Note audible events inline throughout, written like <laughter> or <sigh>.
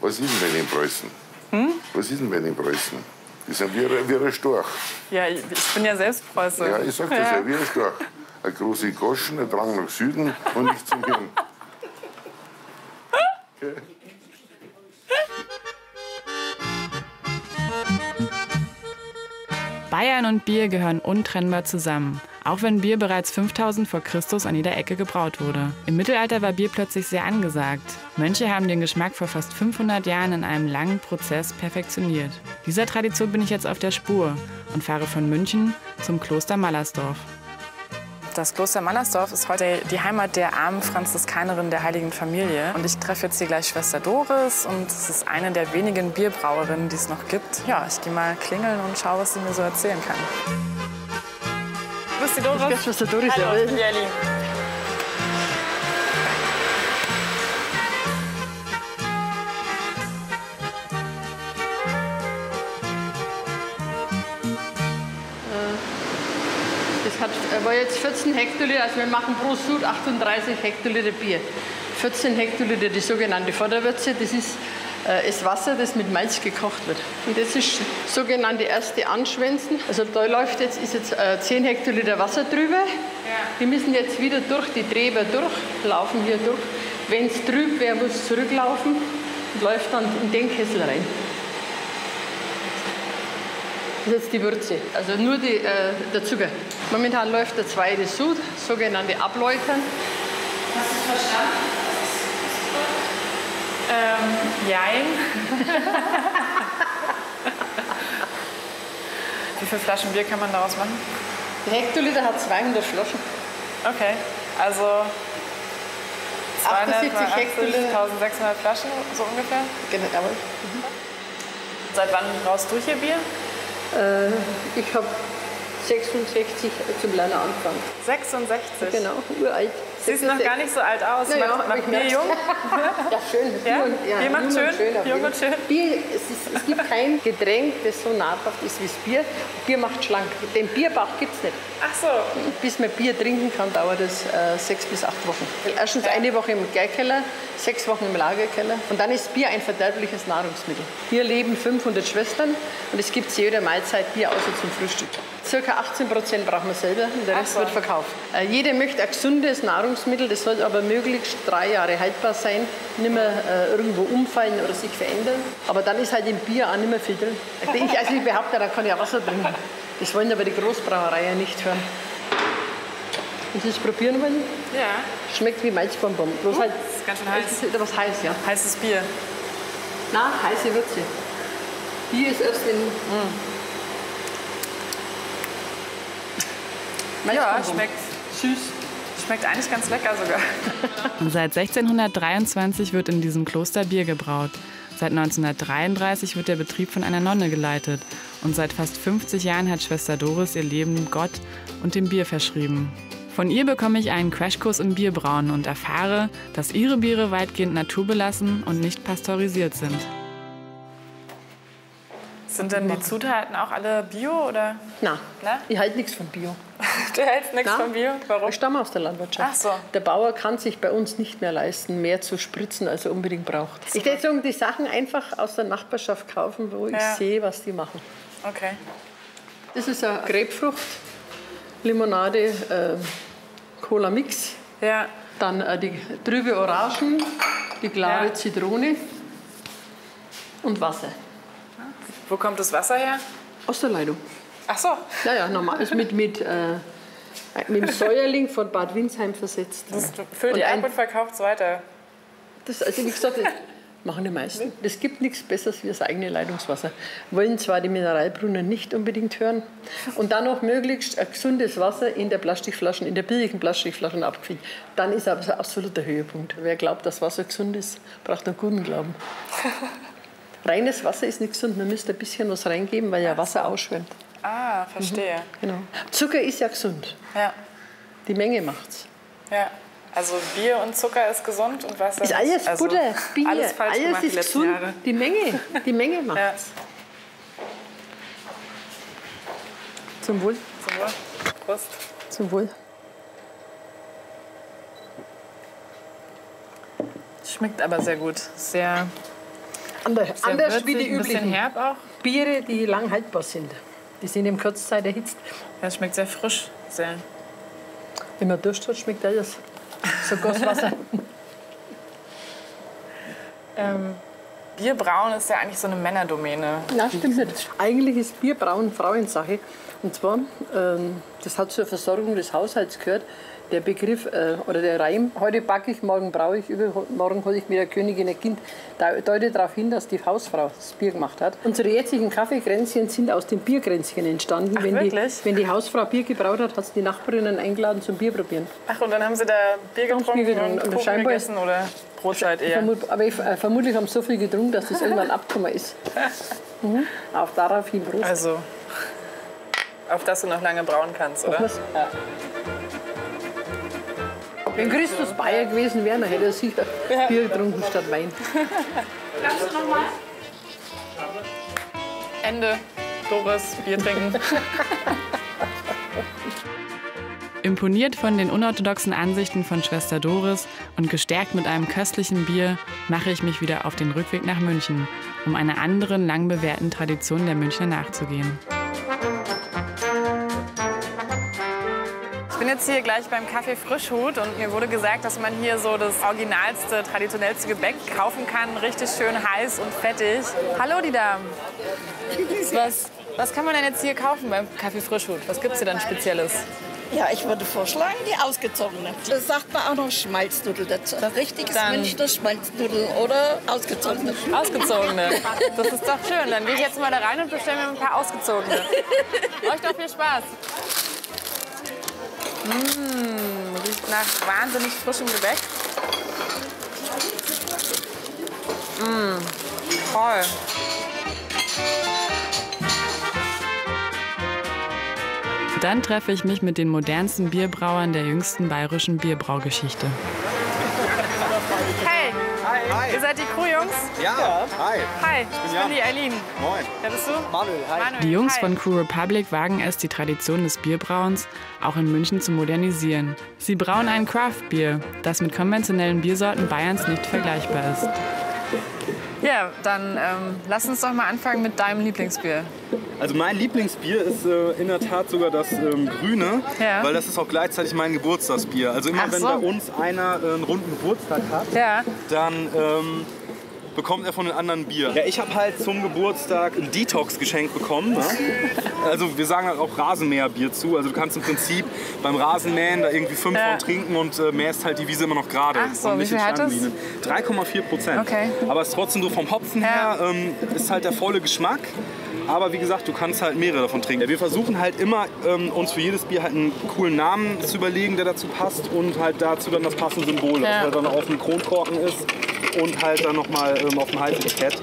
Was ist denn bei den Preußen? Hm? Was ist denn bei den Preußen? Die sind wie, wie ein Storch. Ja, ich bin ja selbst Preuße. Ja, ich sag das ja, ja wie ein Storch. Eine große Goschen, ein Drang nach Süden und nicht zum Hirn. Okay. Bayern und Bier gehören untrennbar zusammen. Auch wenn Bier bereits 5000 vor Christus an jeder Ecke gebraut wurde. Im Mittelalter war Bier plötzlich sehr angesagt. Mönche haben den Geschmack vor fast 500 Jahren in einem langen Prozess perfektioniert. Dieser Tradition bin ich jetzt auf der Spur und fahre von München zum Kloster Mallersdorf. Das Kloster Mallersdorf ist heute die Heimat der armen Franziskanerin der Heiligen Familie. Und ich treffe jetzt hier gleich Schwester Doris und es ist eine der wenigen Bierbrauerinnen, die es noch gibt. Ja, ich gehe mal klingeln und schaue, was sie mir so erzählen kann. Doris. Ich Schwester Doris, Hallo, jawohl. ich bin die Ellie. Das äh, war jetzt 14 Hektoliter, also wir machen pro Sud 38 Hektoliter Bier. 14 Hektoliter die sogenannte Vorderwürze, das ist äh, das Wasser, das mit Malz gekocht wird. Und das ist sogenannte erste Anschwänzen. Also da läuft jetzt, ist jetzt äh, 10 Hektoliter Wasser drüber. Die müssen jetzt wieder durch die Treber durchlaufen hier durch. Wenn es trüb wäre, muss es zurücklaufen und läuft dann in den Kessel rein. Das ist jetzt die Würze, also nur die, äh, der Zucker. Momentan läuft der zweite Sud, sogenannte Abläutern. Hast du verstanden? Ähm, jein. Wie viele Flaschen Bier kann man daraus machen? Der Hektoliter hat 200 Flaschen. Okay, also 78 280, Hektoliter. 1600 Flaschen, so ungefähr. Genau, jawohl. Seit wann brauchst du hier Bier? Äh, ich habe 66 zum Lernen angefangen. 66. Genau, uralt. Siehst noch gar nicht so alt aus. Macht, aber macht merk's. jung? <laughs> Ja, schön. Ja? Und, ja, Bier macht schön, schön jung und schön. Bier, es, ist, es gibt kein Getränk, das so nahrhaft ist wie das Bier. Bier macht schlank. Den Bierbauch gibt es nicht. Ach so. Bis man Bier trinken kann, dauert es äh, sechs bis acht Wochen. Erstens eine Woche im Gärkeller, sechs Wochen im Lagerkeller. Und dann ist Bier ein verderbliches Nahrungsmittel. Hier leben 500 Schwestern und es gibt zu jeder Mahlzeit Bier außer zum Frühstück. Circa 18 Prozent braucht man selber und der Rest so. wird verkauft. Äh, jeder möchte ein gesundes Nahrungsmittel, das soll aber möglichst drei Jahre haltbar sein, nicht mehr äh, irgendwo umfallen oder sich verändern. Aber dann ist halt im Bier auch nicht mehr viel drin. Ich, also ich behaupte, da kann ich auch Wasser trinken. Das wollen aber die Großbrauereien nicht hören. Und Sie es probieren wollen? Ja, Schmeckt wie Malzbonbon. Bloß halt, das ist ganz schön heiß. ist etwas heiß, ja. Heißes Bier. Na, heiße Würze. Bier ist erst in. Ja, schmeckt süß. Schmeckt eigentlich ganz lecker sogar. <laughs> Und seit 1623 wird in diesem Kloster Bier gebraut. Seit 1933 wird der Betrieb von einer Nonne geleitet. Und seit fast 50 Jahren hat Schwester Doris ihr Leben Gott und dem Bier verschrieben. Von ihr bekomme ich einen Crashkurs im Bierbrauen und erfahre, dass ihre Biere weitgehend naturbelassen und nicht pasteurisiert sind. Sind denn die Zutaten auch alle Bio oder? Na, Na? ich halte nichts von Bio. <laughs> <laughs> Du hältst nichts Na? von Bio? Warum? Ich stamme aus der Landwirtschaft. Ach so. Der Bauer kann sich bei uns nicht mehr leisten, mehr zu spritzen, als er unbedingt braucht. Ich würde die Sachen einfach aus der Nachbarschaft kaufen, wo ich Ja. sehe, was die machen. Okay. Das ist eine Grapefrucht, Limonade, äh, Cola Mix, Ja. dann äh, die trübe Orangen, die klare Ja. Zitrone und Wasser. Wo kommt das Wasser her? Aus der Leitung. Ach so. Ja, ja, normal. Ist mit, mit, äh, mit dem <laughs> Säuerling von Bad Windsheim versetzt. Das füllt ihr ab und verkauft es weiter. Das, also wie gesagt, <laughs> machen die meisten. Es gibt nichts Besseres wie das eigene Leitungswasser. Wollen zwar die Mineralbrunnen nicht unbedingt hören. Und dann noch möglichst gesundes Wasser in der Plastikflaschen, in der billigen Plastikflaschen abgefüllt. Dann ist aber so ein absoluter Höhepunkt. Wer glaubt, dass Wasser gesund ist, braucht einen guten Glauben. <laughs> Reines Wasser ist nicht gesund. Man müsste ein bisschen was reingeben, weil ja Wasser ausschwemmt. Ah, verstehe. Genau. Zucker ist ja gesund. Ja. Die Menge macht's. ja. Also Bier und Zucker ist gesund und Wasser Ist alles also Butter, Bier, Alles falsch alles die ist letzten gesund. Jahre. Die Menge, die Menge macht's. Ja. Zum Wohl. Zum Wohl. Prost. Zum Wohl. Schmeckt aber sehr gut. Sehr Anders, anders wie die Ein bisschen üblichen herb auch. Biere, die lang haltbar sind. Die sind in Kurzzeit erhitzt. Ja, schmeckt sehr frisch. Sehr. Wenn man Durst hat, schmeckt alles. So Gosswasser. <laughs> Ähm, Bierbrauen ist ja eigentlich so eine Männerdomäne. Nein, stimmt nicht. Eigentlich ist Bierbrauen Frauensache. Und zwar, ähm, das hat zur Versorgung des Haushalts gehört. Der Begriff äh, oder der Reim, heute backe ich, morgen braue ich, übermorgen hole ich mir der Königin ein Kind, da- deutet darauf hin, dass die Hausfrau das Bier gemacht hat. Unsere jetzigen Kaffeekränzchen sind aus den Bierkränzchen entstanden. Ach, wenn, die, wenn die Hausfrau Bier gebraut hat, hat sie die Nachbarinnen eingeladen zum Bier probieren. Ach, und dann haben sie da Bier Bier getrunken und und scheinbar- gegessen oder Brotzeit eher? Vermut, aber ich, äh, vermutlich haben sie so viel getrunken, dass das irgendwann <laughs> abgekommen ist. <laughs> Mhm. Auch daraufhin Prost. Also, auf das du noch lange brauen kannst, oder? Was? Wenn Christus Bayer gewesen wäre, dann hätte er sicher Bier getrunken statt Wein. <laughs> Ende. Doris, Bier trinken. Imponiert von den unorthodoxen Ansichten von Schwester Doris und gestärkt mit einem köstlichen Bier mache ich mich wieder auf den Rückweg nach München, um einer anderen lang bewährten Tradition der Münchner nachzugehen. Ich bin jetzt hier gleich beim Kaffee Frischhut und mir wurde gesagt, dass man hier so das originalste, traditionellste Gebäck kaufen kann. Richtig schön heiß und fettig. Hallo, die Damen. <laughs> Was, was kann man denn jetzt hier kaufen beim Kaffee Frischhut? Was gibt's hier dann Spezielles? Ja, ich würde vorschlagen, die ausgezogene. Da sagt man auch noch Schmalznudel dazu. Ein richtiges Dann- Münchner Schmalznudel oder ausgezogene. Ausgezogene. <laughs> Das ist doch schön. Dann gehe ich jetzt mal da rein und bestelle mir ein paar ausgezogene. Euch doch viel Spaß. Mmh, riecht nach wahnsinnig frischem Gebäck. Mmh, toll. Dann treffe ich mich mit den modernsten Bierbrauern der jüngsten bayerischen Bierbraugeschichte. Hey, ihr seid die Crew-Jungs? Ja, hi. Hi, ich bin die Eileen. Moin. Wer bist du? Manuel, hi. Manuel. Die Jungs Hi. von Crew Republic wagen es, die Tradition des Bierbrauens auch in München zu modernisieren. Sie brauen ein Craft-Bier, das mit konventionellen Biersorten Bayerns nicht vergleichbar ist. Ja, dann ähm, lass uns doch mal anfangen mit deinem Lieblingsbier. Also mein Lieblingsbier ist äh, in der Tat sogar das ähm, Grüne, Ja. weil das ist auch gleichzeitig mein Geburtstagsbier. Also immer Ach wenn so. bei uns einer äh, einen runden Geburtstag hat, Ja, dann ähm, bekommt er von den anderen Bier. Ja, ich habe halt zum Geburtstag ein Detox geschenkt bekommen. Ne? Also wir sagen halt auch Rasenmäherbier zu. Also du kannst im Prinzip beim Rasenmähen da irgendwie fünf Ja. von trinken und äh, mähst halt die Wiese immer noch gerade. Ach so, und wie nicht in viel hat das? Stangenlinien. 3,4 Prozent. Okay. Aber es ist trotzdem so vom Hopfen Ja. her ähm, ist halt der volle Geschmack. Aber wie gesagt, du kannst halt mehrere davon trinken. Ja, wir versuchen halt immer, ähm, uns für jedes Bier halt einen coolen Namen zu überlegen, der dazu passt und halt dazu dann das passende Symbol, Ja. das halt dann auf dem Kronkorken ist und halt dann nochmal ähm, auf dem Halsetikett.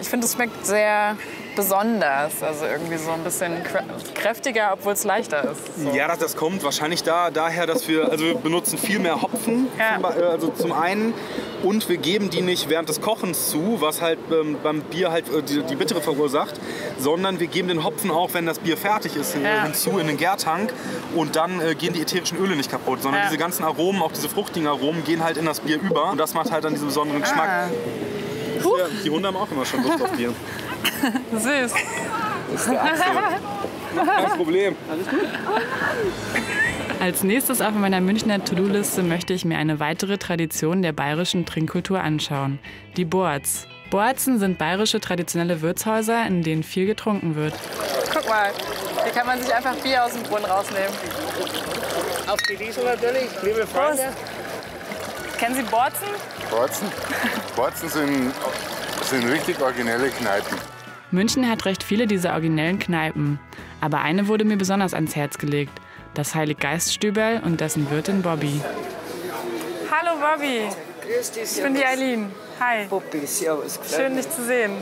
ich finde, es schmeckt sehr besonders. Also irgendwie so ein bisschen krä- kräftiger, obwohl es leichter ist. So. Ja, das, das kommt wahrscheinlich da, daher, dass wir, also wir benutzen viel mehr Hopfen, Ja. zum, äh, also zum einen, und wir geben die nicht während des Kochens zu, was halt ähm, beim Bier halt äh, die, die Bittere verursacht, sondern wir geben den Hopfen auch, wenn das Bier fertig ist, Ja. hinzu in den Gärtank und dann äh, gehen die ätherischen Öle nicht kaputt, sondern Ja. diese ganzen Aromen, auch diese fruchtigen Aromen, gehen halt in das Bier über und das macht halt dann diesen besonderen Geschmack. Ah, die Hunde haben auch immer schon Lust auf Bier. <laughs> süß. Kein Problem. Als nächstes auf meiner Münchner To-Do-Liste möchte ich mir eine weitere Tradition der bayerischen Trinkkultur anschauen, die Boards. Boarzen sind bayerische traditionelle Wirtshäuser, in denen viel getrunken wird. Guck mal, hier kann man sich einfach Bier aus dem Brunnen rausnehmen. Auf die Diesel natürlich, liebe Freunde. Kennen Sie Borzen? Borzen? Borzen sind, sind richtig originelle Kneipen. München hat recht viele dieser originellen Kneipen, aber eine wurde mir besonders ans Herz gelegt, das Heiliggeiststüberl und dessen Wirtin Bobby. Hallo Bobby, Grüß dich, ich bin die Eileen. Hi, Puppi, servus. schön dich zu sehen.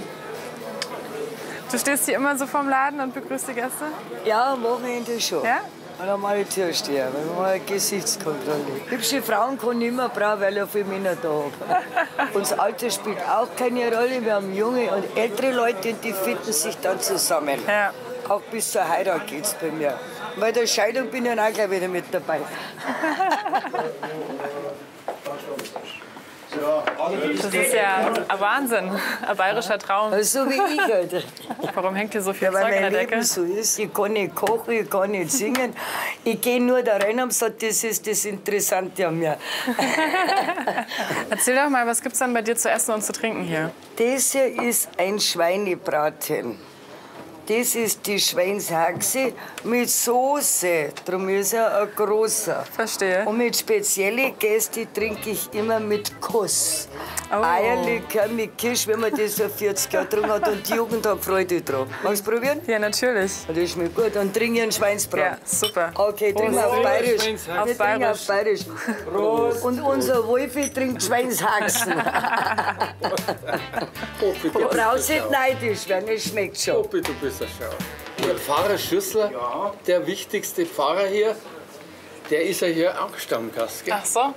Du stehst hier immer so vorm Laden und begrüßt die Gäste? Ja, am Wochenende schon. Ja? Einmal die Türsteher, wenn wir mal Gesichtskontrolle. Hübsche Frauen kann ich immer brauchen, weil ich viele Männer da habe. <laughs> Und das Alter spielt auch keine Rolle. Wir haben junge und ältere Leute und die finden sich dann zusammen. Ja. Auch bis zur Heirat geht's bei mir. Bei der Scheidung bin ich dann auch gleich wieder mit dabei. <laughs> Das ist ja ein Wahnsinn. Ein bayerischer Traum. So wie ich halt. Warum hängt hier so viel Ja, Zeug an mein der Leben Decke? so ist. Ich kann nicht kochen, ich kann nicht singen. Ich gehe nur da rein und sage, das ist das Interessante an mir. <laughs> Erzähl doch mal, was gibt's dann bei dir zu essen und zu trinken hier? Das hier ist ein Schweinebraten. Das ist die Schweinshaxe mit Soße. Darum ist er ein großer. Verstehe. Und mit spezielle Gäste trinke ich immer mit Kuss. Oh. Eierlikör mit Kirsch, wenn man das vor 40 Jahren getrunken hat und die Jugend hat Freude dran. Magst du probieren? Ja, natürlich. Das schmeckt gut. Dann trinke ich einen Schweinsbraten. Ja, super. Okay, trinken wir auf Bayerisch. Auf Bayerisch. auf Bayerisch. Und unser Wolfi trinkt Schweinshaxen. <laughs> Du brauchst nicht neidisch werden, es schmeckt schon. Oppi, du bist ein Schau. Der Pfarrer Schüssler, der wichtigste Pfarrer hier, der ist ja hier auch Stammgast. Gell? Ach so.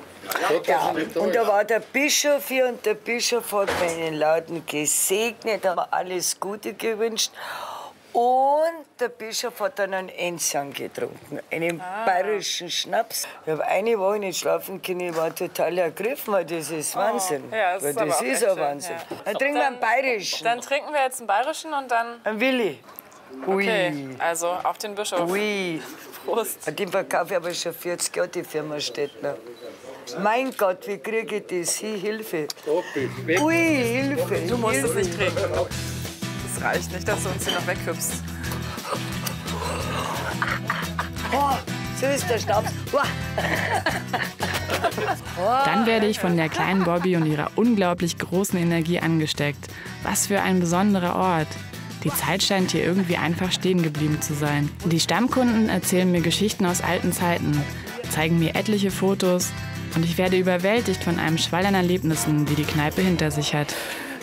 Ja, und da war der Bischof hier und der Bischof hat meinen Laden gesegnet, hat mir alles Gute gewünscht. Und der Bischof hat dann einen Enzian getrunken, einen bayerischen Schnaps. Ich habe eine Woche nicht schlafen können, ich war total ergriffen, weil das ist Wahnsinn. Ja, das ist das ist ein Wahnsinn. ja. Dann trinken wir einen bayerischen. Dann trinken wir jetzt einen bayerischen und dann. Ein Willi. Ui. Okay, also auf den Bischof. Ui. Prost. Den verkaufe ich aber schon 40 Jahre, die Firma Stettner. Mein Gott, wie kriege ich das hin? Hilfe. Ui, Hilfe. Du musst es nicht trinken. Das reicht nicht, dass du uns hier noch weghüpfst. Oh, so ist der. Uah. Dann werde ich von der kleinen Bobby und ihrer unglaublich großen Energie angesteckt. Was für ein besonderer Ort. Die Zeit scheint hier irgendwie einfach stehen geblieben zu sein. Die Stammkunden erzählen mir Geschichten aus alten Zeiten, zeigen mir etliche Fotos und ich werde überwältigt von einem Schwall an Erlebnissen, die die Kneipe hinter sich hat.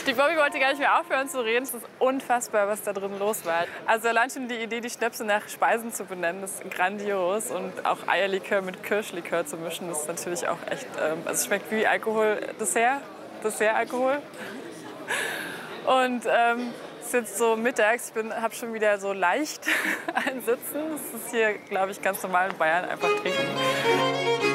Die Bobby wollte gar nicht mehr aufhören zu reden. Es ist unfassbar, was da drin los war. Also allein schon die Idee, die Schnäpse nach Speisen zu benennen, ist grandios. Und auch Eierlikör mit Kirschlikör zu mischen, ist natürlich auch echt... Ähm, also es schmeckt wie Alkohol, Dessert, Dessert-Alkohol. Und ähm, es ist jetzt so mittags, ich habe schon wieder so leicht <laughs> ein Sitzen. Das ist hier, glaube ich, ganz normal in Bayern einfach trinken.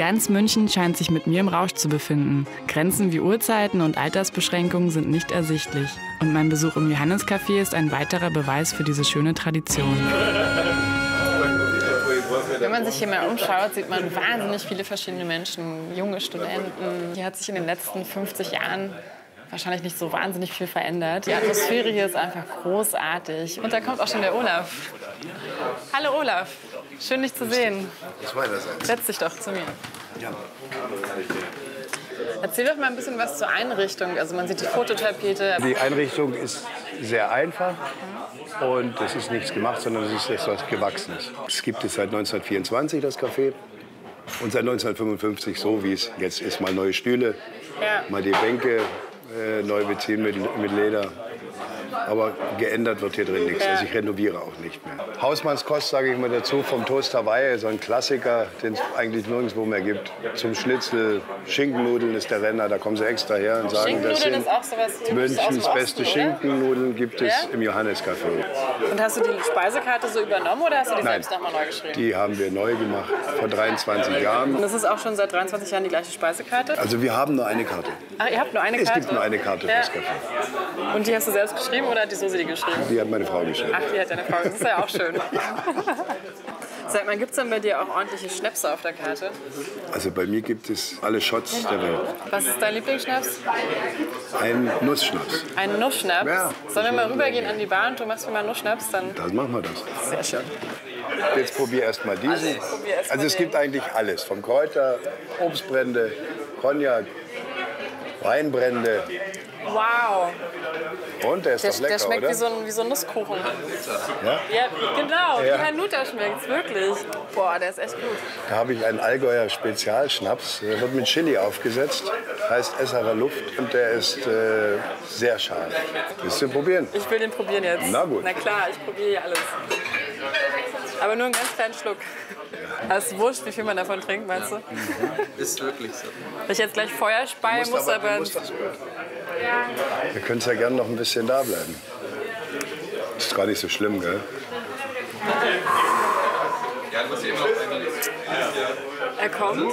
Ganz München scheint sich mit mir im Rausch zu befinden. Grenzen wie Uhrzeiten und Altersbeschränkungen sind nicht ersichtlich. Und mein Besuch im Johannescafé ist ein weiterer Beweis für diese schöne Tradition. Wenn man sich hier mal umschaut, sieht man wahnsinnig viele verschiedene Menschen, junge Studenten. Hier hat sich in den letzten 50 Jahren wahrscheinlich nicht so wahnsinnig viel verändert. Die Atmosphäre hier ist einfach großartig. Und da kommt auch schon der Olaf. Hallo Olaf, schön dich zu sehen. Das meinerseits. Setz dich doch zu mir. Erzähl doch mal ein bisschen was zur Einrichtung. Also man sieht die Fototapete. Die Einrichtung ist sehr einfach und es ist nichts gemacht, sondern es ist etwas Gewachsenes. Es gibt es seit 1924, das Café. Und seit 1955, so wie es jetzt ist, mal neue Stühle, Ja. mal die Bänke äh, neu beziehen mit, mit Leder. Aber geändert wird hier drin nichts. Also ich renoviere auch nicht mehr. Hausmannskost sage ich mal dazu, vom Toast Hawaii, so ein Klassiker, den es eigentlich nirgendwo mehr gibt. Zum Schnitzel, Schinkennudeln ist der Renner, da kommen sie extra her und sagen, das sind Münchens beste? Schinkennudeln gibt es im Johannescafé. Und hast du die Speisekarte so übernommen oder hast du die Nein, selbst nochmal neu geschrieben? die haben wir neu gemacht vor 23 Und Jahren. das ist auch schon seit 23 Jahren die gleiche Speisekarte? Also wir haben nur eine Karte. Ach, ihr habt nur eine Es Karte? gibt nur eine Karte Ja. fürs Café. Und die hast du selbst geschrieben oder hat die Susi die geschrieben? Die hat meine Frau geschrieben. Ach, die hat deine Frau. Das ist ja auch schön. <laughs> Sag mal, gibt es denn bei dir auch ordentliche Schnäpse auf der Karte? Also bei mir gibt es alle Shots der Welt. Was ist dein Lieblingsschnaps? Ein Nussschnaps. Ein Nussschnaps. Ja. Sollen wir mal rübergehen an die Bar und du machst mir mal einen Nussschnaps? Dann Dann machen wir das. sehr schön. Jetzt probier erst mal diesen. probier erst mal Also es den. gibt eigentlich alles. Vom Kräuter, Obstbrände, Cognac, Weinbrände. Wow. Und der ist Der, doch lecker, der schmeckt oder? wie so, ein, wie so ein Nusskuchen. Ja? Ja, genau. Ja. Wie Hanuta schmeckt's, wirklich. Boah, der ist echt gut. Da habe ich einen Allgäuer Spezialschnaps. Der wird mit Chili aufgesetzt. Heißt Esserer Luft und der ist äh, sehr scharf. Willst du ihn probieren? Ich will den probieren jetzt. Na gut. Na klar, ich probiere hier alles. Aber nur einen ganz kleinen Schluck. Das ist wurscht, wie viel man davon trinkt, meinst du? Ist wirklich so. Wenn ich jetzt gleich Feuer speien muss, aber- aber... Ihr könnt ja gerne noch ein bisschen da bleiben. Ist gar nicht so schlimm, gell? Er kommt. <laughs>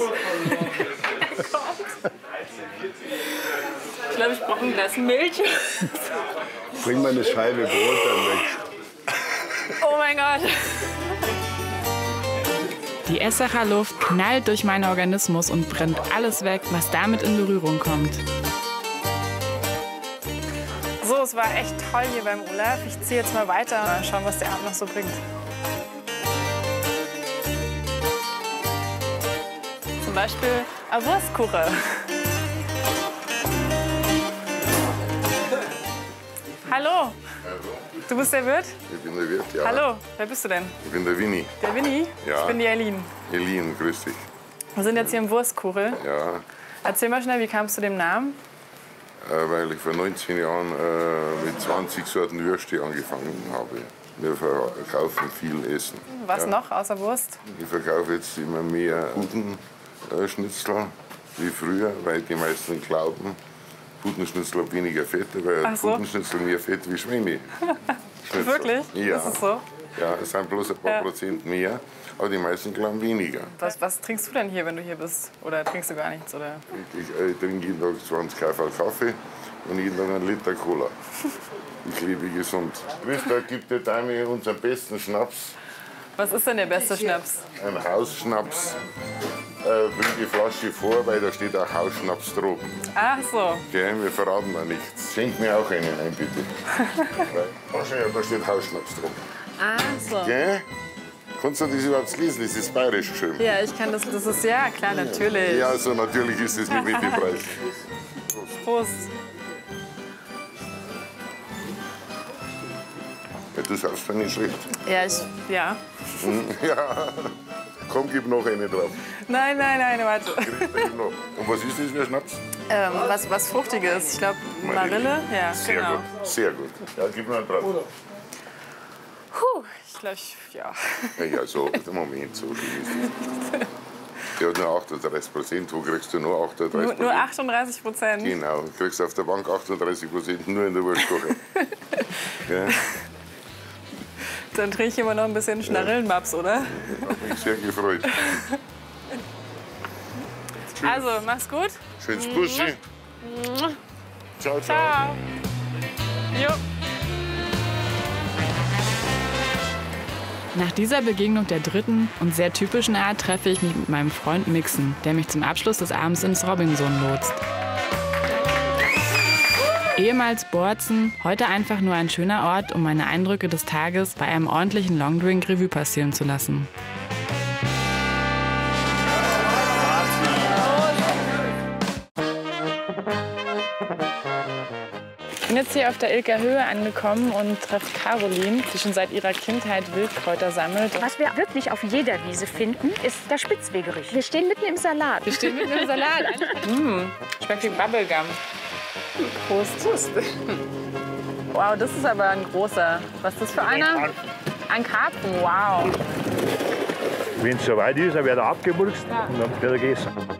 er kommt. Ich glaube, ich brauche ein Glas Milch. <laughs> Bring mal eine Scheibe Brot dann weg. Oh mein Gott. Die Essacher Luft knallt durch meinen Organismus und brennt alles weg, was damit in Berührung kommt. Es war echt toll hier beim Olaf. Ich ziehe jetzt mal weiter. Mal schauen, was der Abend noch so bringt. Zum Beispiel eine Wurstkuche. Hallo, du bist der Wirt? Ich bin der Wirt, ja. Hallo, wer bist du denn? Ich bin der Winnie. Der Winnie? Ja. Ich bin die Eileen. Elin, grüß dich. Wir sind jetzt hier im Wurstkuchel. Ja, Erzähl mal schnell, wie kamst du dem Namen? Äh, weil ich vor 19 Jahren äh, mit 20 Sorten Würste angefangen habe. Wir verkaufen viel Essen. Was ja. noch außer Wurst? Ich verkaufe jetzt immer mehr Putenschnitzel wie früher, weil die meisten glauben, Putenschnitzel hat weniger Fett, weil so. Putenschnitzel mehr Fett wie Schweine. <laughs> Wirklich? Ja. Ist so? Ja, es sind bloß ein paar Ja. Prozent mehr, aber die meisten glauben weniger. Was, was trinkst du denn hier, wenn du hier bist? Oder trinkst du gar nichts? Oder? Ich, äh, trinke jeden Tag 20 Kaffee Kaffee und jeden Tag einen Liter Cola. Ich lebe gesund. Christa gibt der Dame unseren besten Schnaps, Was ist denn der beste Schnaps? einen Hausschnaps. Äh, bring die Flasche vor, weil da steht auch Hausschnaps drauf. Ach so. Gell, wir verraten da nichts. Schenk mir auch einen ein, bitte. <laughs> Da steht Hausschnaps drauf. Ach so. Gell? Kannst du das überhaupt lesen? Das ist bayerisch geschrieben. Ja, ich kann das. Das ist ja klar, natürlich. Ja, so natürlich ist es mit <laughs> Mittelpreis. Prost. Ja, du sagst schon nicht schlecht. Ja, ich. Ja. Ja. Komm, gib noch eine drauf. Nein, nein, nein, warte. Und was ist das für ein Schnaps? Ähm, was, was Fruchtiges. Ich glaube, Marille. Ja, Sehr genau. gut, sehr gut. Ja, gib noch einen drauf. Ich ich. Ja. Ja, so, Moment, so. Der hat nur 38 Prozent. Wo kriegst du nur 38 Nur, Prozent? nur 38 Prozent. Genau, du kriegst auf der Bank 38 Prozent nur in der Wurstkoche. <laughs> ja, Dann trinke ich immer noch ein bisschen Schnarrillenmaps, oder? hab mich sehr gefreut. Also, mach's gut. Schönes Bussi. Ciao, ciao. Ciao. Jo. Nach dieser Begegnung der dritten und sehr typischen Art treffe ich mich mit meinem Freund Mixen, der mich zum Abschluss des Abends ins Robinson lotst. Ehemals Borzen, heute einfach nur ein schöner Ort, um meine Eindrücke des Tages bei einem ordentlichen Longdrink Revue passieren zu lassen. Bin jetzt hier auf der Ilker Höhe angekommen und treffe Caroline, die schon seit ihrer Kindheit Wildkräuter sammelt. Was wir wirklich auf jeder Wiese finden, ist der Spitzwegerich. Wir stehen mitten im Salat. Wir stehen mitten im Salat. <laughs> mmh, schmeckt wie Bubblegum. Prost. Prost. Wow, das ist aber ein großer. Was ist das für einer? Ein Karpfen, wow. Wenn es soweit ist, dann wird er abgemurkst und dann wird er gegessen.